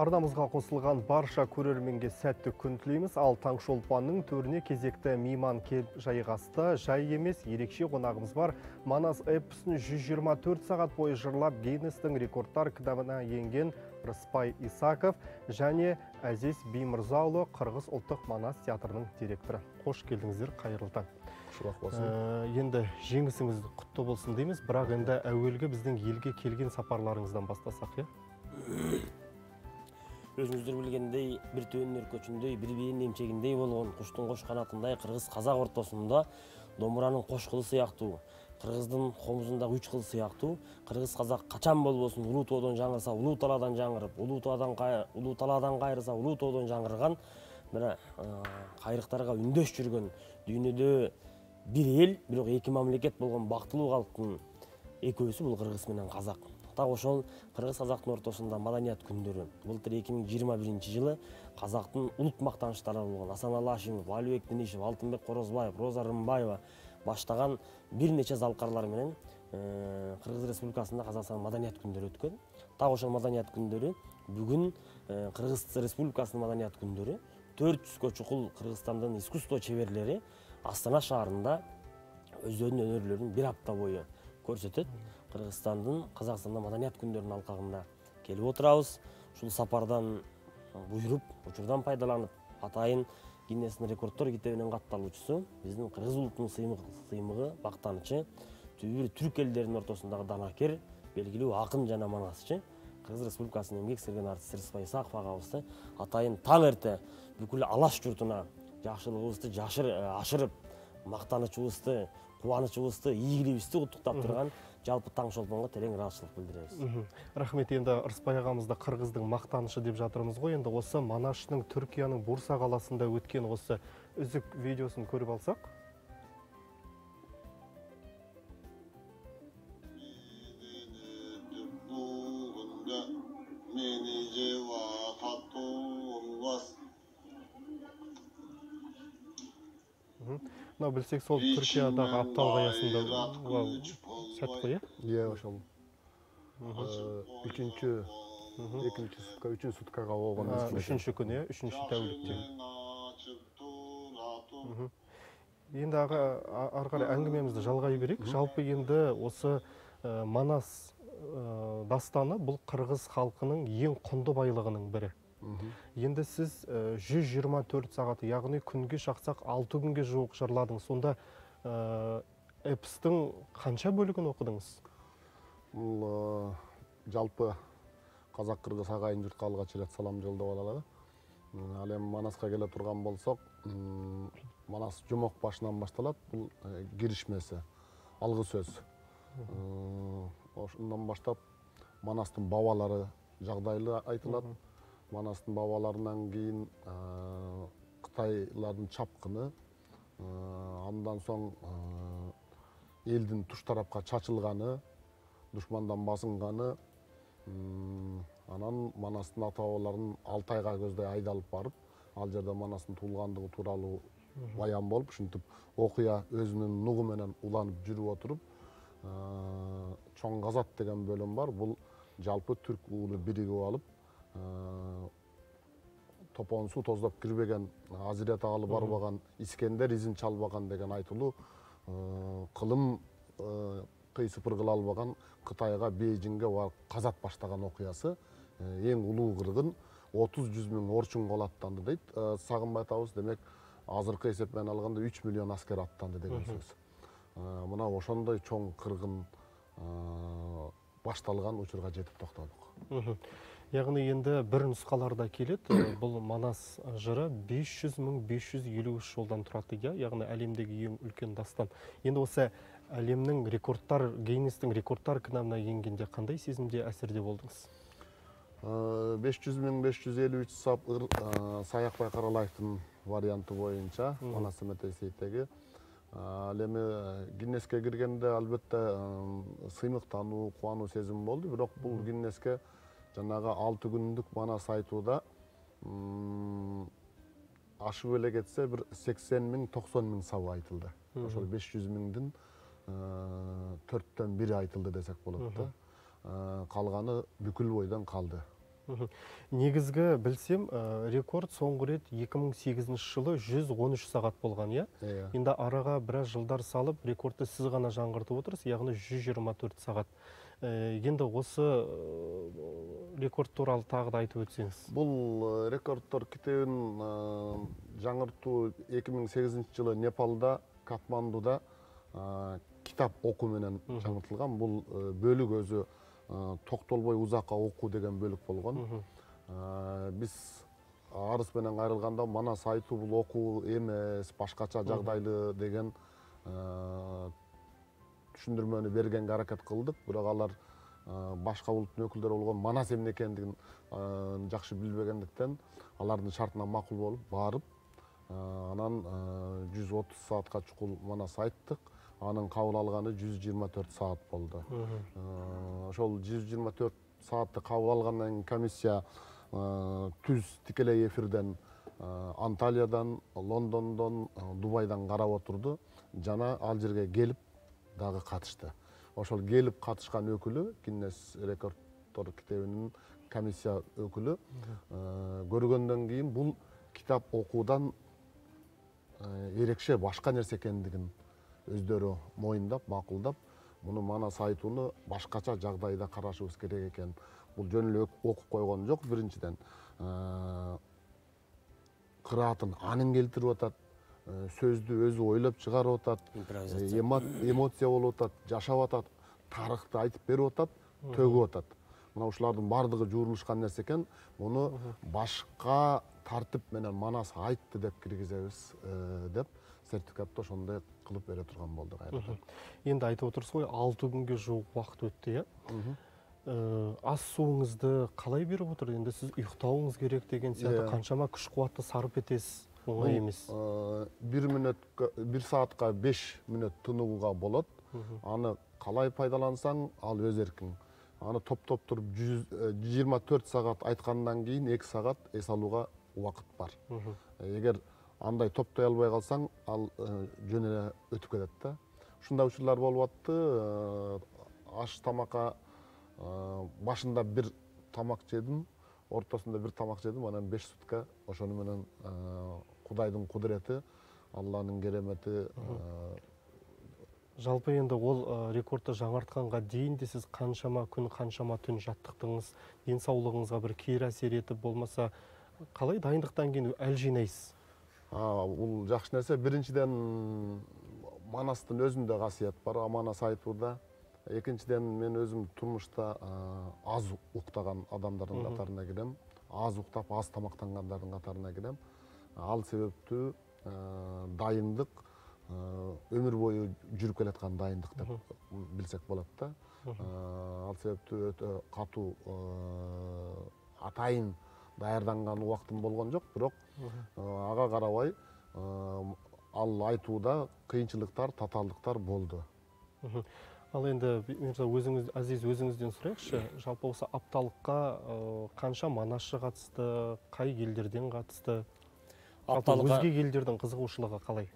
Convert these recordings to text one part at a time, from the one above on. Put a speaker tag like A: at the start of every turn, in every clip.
A: арнамызға қосылған барша көрерменге сәтті күн тілейміз. Ал таңшолпанның төріне кезекті мейман келіп жайғасты. Жай емес ерекше қонағымыз бар. Манас эпосын 124 сағат бойы жырлап гиннестің рекордтар кітабына енген рыспай исаков және әзиз беймырзаұлы қырғыз ұлттық манас театрының директоры. Қош келдіңіздер қайырлы таң.
B: Болсын.
A: Ә, енді жеңісіңіз құтты болсын дейміз. Бірақ енді әуелгі біздің елге келген сапарларыңыздан бастасақ иә?
C: Өзүңүздөр билгендей бир төөнүн өркөчүндөй бири биринин эмчегиндей болгон куштун кош канатындай кыргыз казак ортосунда домуранын кош кылы сыяктуу кыргыздын комузундагы үч кыл сыяктуу кыргыз казак качан болбосун улуу тоодон жаңырса улуу талаадан жаңырып улуу таадан улуу талаадан кайрылса улуу тоодон жаңырган мына кайрыктарга үндөш жүргөн дүйнөдө бир эл бирок эки мамлекет болгон бактылуу калктын экөөсү бул кыргыз менен казак. Так ошол кыргыз казактын ортосунда маданият күндөрү былтыр эки миң жыйырма биринчи жылы казактын улут мактаныштары болгон асаналы ашимов алибек динишев алтынбек корозбаев роза рымбаева баштаган бир нече залкарлар менен кыргыз республикасында казакстандын маданият күндөрү өткөн так ошол маданият күндөрү бүгүн кыргыз республикасынын маданият күндөрү төрт жүзгө чукул кыргызстандын искусство чеберлери астана шаарында өздөрүнүн өнөрлөрүн бир апта бою көрсөтөт кыргызстандын казакстанда маданият күндөрүнүн алкагында келип отурабыз ушул сапардан буйруп учурдан пайдаланып атайын гиннестин рекордтор китебинин катталуучусу биздин кыргыз улутунун сыймыгы мактанычы түбү бир түрк элдеринин ортосундагы данакер белгилүү акын жана манасчы кыргыз республикасынын эмгек сіңірген артист рыспай исаков агабызды атайын таң эрте бүкүл алаш журтуна жакшылыгыбызды ашырып мактанычыбызды кубанычыбызды ийгилигибизди куттуктап турган жалпы таң шолпонго терең ыраазычылык билдиребиз
A: рахмет. Енді ырысбай ағамызды қырғыздың мақтанышы деп жатырмыз ғой. Енді осы манашның түркияның бурса қаласында өткен осы үзік видеосын көріп алсақ. Мынау білсек сол түркиядағы апталық аясында сәт қой иә
B: иә ошол үчүнчү экинчи сутка үчүнчү суткага болгон
A: үшінші күн иә үшінші тәулікте енді аға ары қарай әңгімемізді жалғай берейік жалпы енді осы манас дастаны бұл қырғыз халқының ең құнды байлығының бірі. Енді сіз 124 сағат яғни күнге шақсақ 6 күнге жуық жырладыңыз. Сонда эпостың қанша бөлігін оқыдыңыз?
B: Бұл жалпы қазақ қырғыз ағайын жұртқа алғаш рет салам жолдап алалы ал эми манасқа келе турган болсок манас жомок башынан башталат бул киришмеси алгы сөз. Ошондон баштап манастын бабалары жагдайлы айтылат манастын бабаларынан кийин кытайлардын чапкыны андан соң элдин туш тарапка чачылганы душмандан басынганы анан манастын ата бабаларын алтайга көздөй айдалып барып ал жерде манастын туулгандыгы тууралуу баян болуп ушинтип окуя өзүнүн нугу менен уланып жүрүп отуруп чоң казат деген бөлүм бар. Бул жалпы түрк уулу биригип алып топон суу тоздоп кирбеген азирет агалы барбаган искендер изин чалбаган деген айтылуу кылым кый кыла албаган кытайга бейжиңге барып казат баштаган окуясы эң улуу кыргын отуз жүз миң орчунга аттанды дейт. Сагынбай атабыз демек азыркы эсеп менен алганда үч миллион аскер аттанды деген сөз. Мына ошондой чоң кыргын башталган учурга жетип токтодук
A: яғни енді бір нұсқаларда келеді. Бұл манас жыры 500 мың 553 жолдан тұрады иә яғни әлемдегі ең үлкен дастан. Енді осы әлемнің рекордтар гейнестің рекордтар кітабына енгенде қандай сезімде әсерде болдыңыз?
B: 500 мың 553 сап саякбай каралаевдин варианты боюнча манас метесейттеги ал эми гиннеске киргенде албетте сыймыктануу кубануу сезими болду бирок бул гиннеске жанагы алты күндүк манас айтууда ашып эле кетсе бир сексен миң токсон миң сабы айтылды. Ошол беш жүз миңдин төрттөн бири айтылды десек болот да. Калганы бүкүл бойдон калды.
A: Мгм. негізгі білсем ә, рекорд соңғы рет 2008 жылы 113 сағат болған иә?
B: Иә.
A: Енді араға біраз жылдар салып рекордты сіз ғана жаңғыртып отырсыз яғни 124 сағат. Енді осы ә, рекорд туралы тағы да айтып өтсеңіз.
B: Бұл э, рекордтор китебин э, жаңыртуу 2008 жылы непалда катмандуда э, китап окуу менен э, бөлүк өзү э, токтолбой узакка окуу деген
A: Мгм.
B: Э, биз арыз менен кайрылганда манас айтуу бул окуу эмес башкача жагдайлы деген э, түшүндүрмөнү бергенге аракет кылдык. Бирок алар башка улуттун өкүлдөрү болгон манас эмне экендигин жакшы билбегендиктен алардын шартына макул болуп барып анан жүз отуз саатка чукул манас айттык. Анын кабыл алганы жүз жыйырма төрт саат болду. Ошол жүз жыйырма төрт саатты кабыл алгандан кийин комиссия түз тикелей эфирден анталиядан лондондон дубайдан карап отурду. Жана ал жерге келип дагы катышты. Ошол келип катышкан өкүлү гиннес рекордтор китебинин комиссия өкүлү э, көргөндөн кийин бул китап окуудан э, эрекше башка нерсе экендигин өздөрү моюндап макулдап муну манас айтууну башкача жагдайда карашыбыз керек экен. Бул жөн эле ок- окуп койгон жок. Биринчиден Э, кыраатын анын келтирип атат. Э, сөздү өзү ойлоп чыгарып атат
C: импровизация.
B: Э, эмо- эмоция болуп атат жашап атат тарыхты айтып берип атат төгүп атат мына ушулардын баардыгы жуурулушкан нерсе экен муну башка тартип менен манас айтты деп киргизебиз э, деп сертификатты ошондой кылып бере турган болдук кайрадан
A: енді айтып отырсыз ғой алты күнге жуық уақыт өтті иә? Ас суыңызды қалай беріп отыр? Енді сіз ұйықтауыңыз керек деген сияқты
B: Иә.
A: қаншама күш қуатты сарп етесіз оңай емес.
B: Э, бир мүнөткө бир саатка беш мүнөт тынууга болот. Аны калай пайдалансаң ал өз эркиң аны топтоп туруп жүз жыйырма төрт сагат айткандан кийин эки сагат эс алууга убакыт бар.
A: Мгм.
B: эгер андай топтой албай калсаң ал э, жөн эле өтүп кетет да. Ушундай учурлар болуп атты э, аш тамакка э, башында бир тамак жедим ортосунда бир тамак жедим анан беш сутка ошону менен кудайдын кудурети алланын керемети э,
A: жалпы енді ол ә, рекордты жаңартқанға дейін де сіз қаншама күн қаншама түн жаттықтыңыз денсаулығыңызға бір кері әсер етіп болмаса қалай дайындықтан кейін әл жинайсыз?
B: А, бул жакшы нерсе биринчиден манастын өзүндө касиет бар манас айтууда экинчиден мен өзүм турмушта а, аз уктаган адамдардын
A: Мгм.
B: катарына кирем аз уктап аз тамактангандардын катарына кирем ал себептүү а, дайындык а, өмүр бою жүрүп келаткан дайындык деп билсек болот да. А, ал себептүү өтө катуу атайын даярданган убактым болгон жок бирок ага карабай ал айтууда кыйынчылыктар татаалдыктар болду
A: ал енді мирза өзіңіз азиз өзіңізден сұрайықшы. Жалпы осы апталыққа қанша манасшы қатысты қай елдерден қатысты?
C: Апталыққа
A: өзге елдердің қызығушылығы қалай?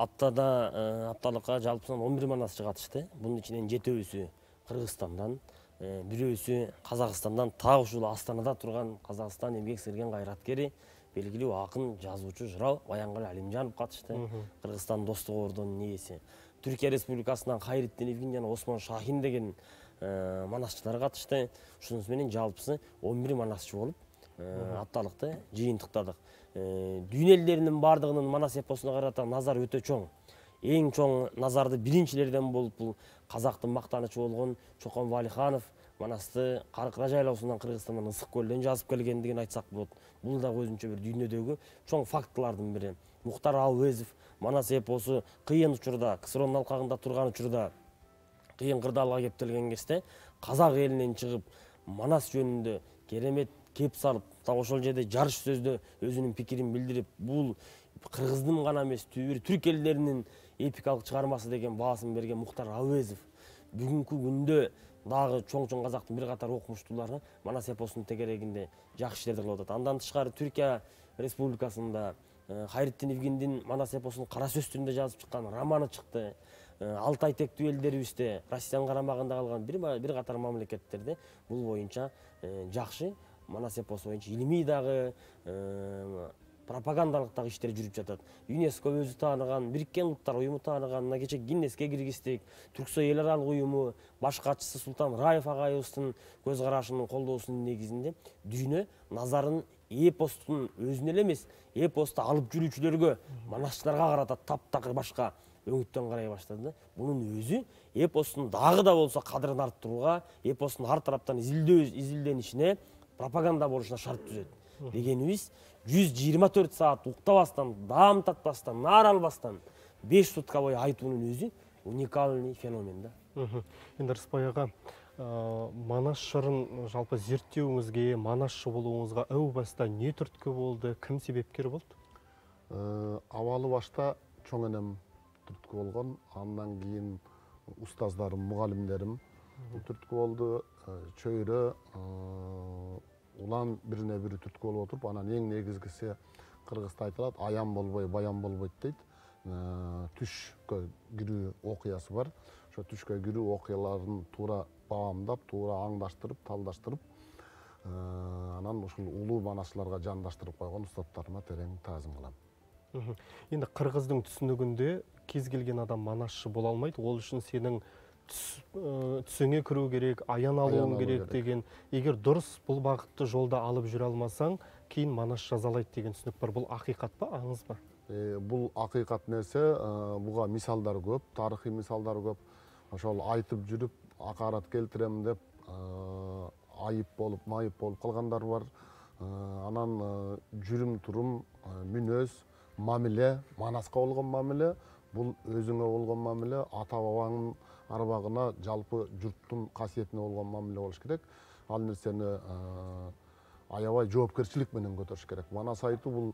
C: Аптада э, апталыкка жалпысынан он бир манасчы катышты бунун ичинен жетөөсү кыргызстандан э, бирөөсү казакстандан так ушул астанада турган казакстан эмгек сіңірген кайраткери белгилүү акын жазуучу жырау баянгалы алимжанов катышты
A: Мгм.
C: кыргызстан достук ордунун ээси түркия республикасынан кайритдин евгин жана осмон шахин деген э, манасчылар катышты ушунусу менен жалпысы он бир манасчы болуп э, апталыкты жыйынтыктадык Э, дүйнө элдеринин баардыгынын манас эпосуна карата назар өтө чоң. Эң чоң назарды биринчилерден болуп бул казактын мактанычы болгон чокон валиханов манасты каркыра жайлоосунан кыргызстандан ысык көлдөн жазып келгендигин айтсак болот бул дагы өзүнчө бир дүйнөдөгү чоң фактылардын бири мухтар албезов манас эпосу кыйын учурда ксронун алкагында турган учурда кыйын кырдаалга кептелген кезде казак элинен чыгып манас жөнүндө керемет кеп салып ошол жерде жарыш сөздө өзүнүн пикирин билдирип бул кыргыздын гана эмес түбү бир түрк элдеринин эпикалык чыгармасы деген баасын берген мухтар абезов бүгүнкү күндө дагы чоң чоң казактын бир катар окумуштуулары манас эпосунун тегерегинде жакшы иштерди кылып атат андан тышкары түркия республикасында э, хайритдин евгиндин манас эпосун кара сөз түрүндө жазып чыккан романы чыкты Э, алтай тектүү элдерибизде россиянын карамагында калган бир катар мамлекеттерде бул боюнча э, жакшы манас эпосу боюнча илимий дагы э, пропагандалык дагы иштер жүрүп жатат юнеско өзү тааныган бириккен улуттар уюму тааныган мына кечээ гиннеске киргиздик түрксой эл аралык уюму баш катчысы султан раев агайыбыздын көз карашынын колдоосунун негизинде дүйнө назарын эпостун өзүнө эле эмес эпосту алып жүрүүчүлөргө манасчыларга каратат таптакыр башка өңүттөн карай баштады да бунун өзү эпостун дагы да болсо кадырын арттырууга эпостун ар тараптан изилдөө изилденишине пропаганда болушуна шарт түзөт дегенибиз жүз жыйырма төрт саат уктабастан даам татпастан наар албастан беш сутка бою айтуунун өзү уникальный феномен да.
A: Енді рысбай аға ә, манас жырын жалпы зерттеуіңізге манасшы болуыңызға әу баста не түрткі болды кім себепкер болды?
B: Э, абалы башта чоң энем түрткү болгон андан кийин устаздарым мугалимдерим түрткү болду Э, чөйрө э, улам бирине бири түрткү болуп отуруп анан эң негизгиси кыргызда айтылат аян болбой баян болбойт дейт түшкө кирүү окуясы бар ошо түшкө кирүү окуяларын туура баамдап туура аңдаштырып талдаштырып анан ушул улуу манасчыларга жандаштырып койгон устаттарыма терең таазим кылам
A: Мгм. енді қырғыздың түсінігінде кез келген адам манасшы бола алмайды ол түс, ә, түсіңе кіру керек аян алуың
B: алу
A: керек, деген. Егер дұрыс бұл бағытты жолда алып жүре алмасаң кейін манас жазалайды деген түсінік бар. Бұл ақиқат па аңыз ба?
B: Бул акыйкат нерсе э, буга мисалдар көп тарыхый мисалдар көп. Ошол айтып жүрүп акарат келтирем деп айып болуп майып болуп калгандар бар. Анан жүрүм турум э, мүнөз мамиле манаска болгон мамиле бул өзүңө болгон мамиле ата бабаңдын арбагына жалпы журттун касиетине болгон мамиле болуш керек. Ал нерсени аябай жоопкерчилик менен көтөрүш керек. Манас айтуу бул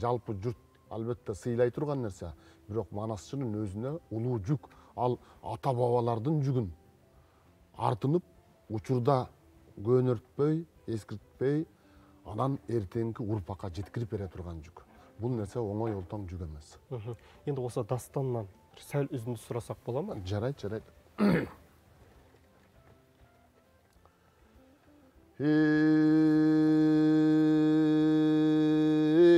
B: жалпы журт албетте сыйлай турган нерсе бирок манасчынын өзүнө улуу жүк ал ата бабалардын жүгүн артынып учурда көнөртпөй эскиртпей анан эртеңки урпакка жеткирип бере турган жүк. Бул нерсе оңой олтоң жүк эмес
A: енді осы дастаннан сәл үзінді сұрасақ бола ма
B: жарайт жарайт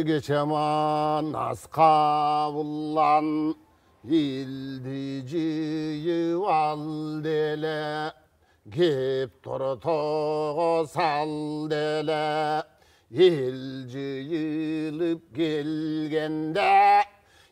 B: кече манас кабыллан илди жыйып ал деле кеп тортого сал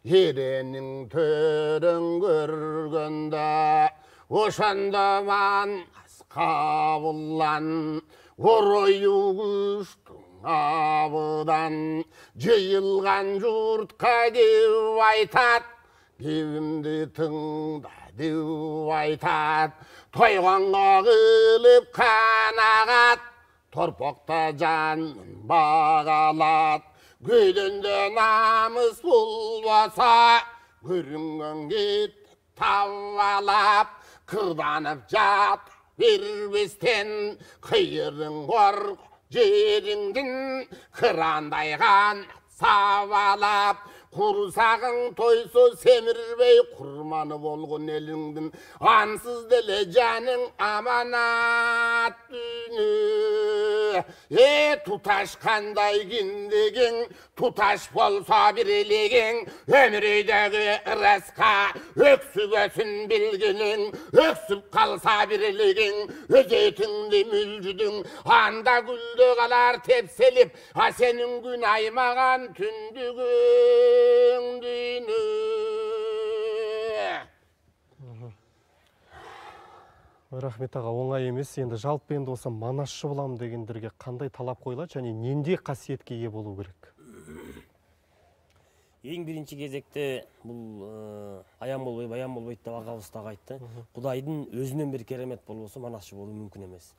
B: еренің төрін көргенде ошондо манас кабыллан орою куштуң абыдан жыйылган журтка деп айтат кебимди тыңда деп айтат тойгонго кылып канагат торпокто жанын багалат күйдөндө намыс болбосо көрүнгөн кет табалап кырданып жат бербестен кыйырың корго жериңдин кырандайган сабалап курсагың тойсо семирбей курманы болгон элиңдин ансыз деле жаның аманат дүйнө э туташ кандай киндигиң туташ болсо бирлигиң өмүрүйдөгү ырыска өксүбөсүн билгиниң өксүп калса бирлигиң өзөтүңдү мүлжүдүң анда гүлдө калар тепселип а сенин күн аймаган түндүгүң дүйнө
A: рахмет аға оңай емес. Енді жалпы енді осы манасшы боламын дегендерге қандай талап қойылады және нендей қасиетке ие болу керек?
C: Эң биринчи кезекте бул э, аян болбой баян болбойт деп агабыз дагы айтты. Кудайдын өзүнөн бир керемет болбосо манасчы болуу мүмкүн эмес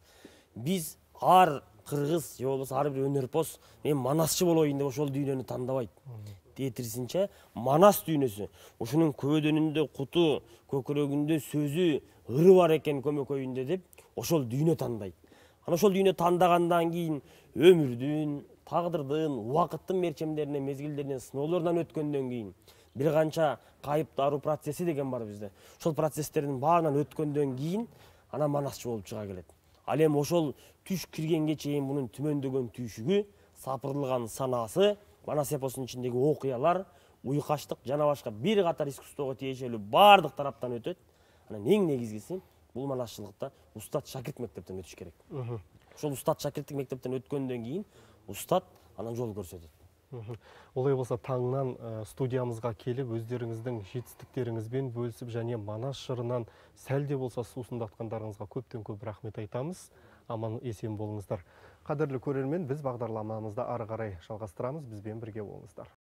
C: биз ар кыргыз же болбосо ар бир өнөрпоз мен манасчы болоюн деп ошол дүйнөнү тандабайт тетирисинче манас дүйнөсү ушунун көөдөнүндө куту көкүрөгүндө сөзү ыры бар экен көмөкөйүндө деп ошол дүйнө тандайт анан ошол дүйнө тандагандан кийин өмүрдүн тагдырдын убакыттын мерчемдеринен мезгилдеринен сыноолордон өткөндөн кийин бир канча кайыптаруу процесси деген бар бизде ошол процесстердин баарынан өткөндөн кийин анан манасчы болуп чыга келет ал эми ошол түш киргенге чейин мунун түмөндөгөн түйшүгү сапырылган санаасы манас эпосунун ичиндеги окуялар уйкаштык жана башка бир катар искусствого тиешелүү баардык тараптан өтөт анан эң негизгиси бул манасчылыкта устат шакирт мектептен өтүш керек ошол устат шакирттик мектептен өткөндөн кийин устат анан жол көрсөтөт
A: олай болса таңнан студиямызға келіп өздеріңіздің жетістіктеріңізбен бөлісіп және манас жырынан сәл де болса сусындатқандарыңызға көптен көп рахмет айтамыз. Аман есен болыңыздар. Қадірлі көрермен біз бағдарламамызды ары қарай жалғастырамыз. Бізбен бірге болыңыздар.